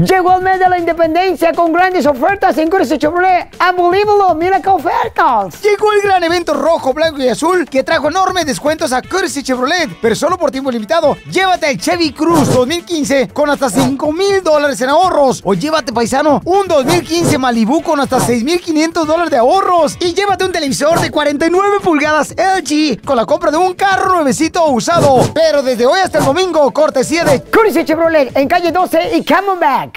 Llegó el mes de la independencia con grandes ofertas en Courtesy Chevrolet. Unbelievable, mira qué ofertas. Llegó el gran evento rojo, blanco y azul que trajo enormes descuentos a Courtesy Chevrolet, pero solo por tiempo limitado. Llévate el Chevy Cruz 2015 con hasta 5 mil dólares en ahorros. O llévate, paisano, un 2015 Malibu con hasta 6,500 dólares de ahorros. Y llévate un televisor de 49 pulgadas LG con la compra de un carro nuevecito usado. Pero desde hoy hasta el domingo, cortesía de Courtesy Chevrolet en calle 12 y Camelback.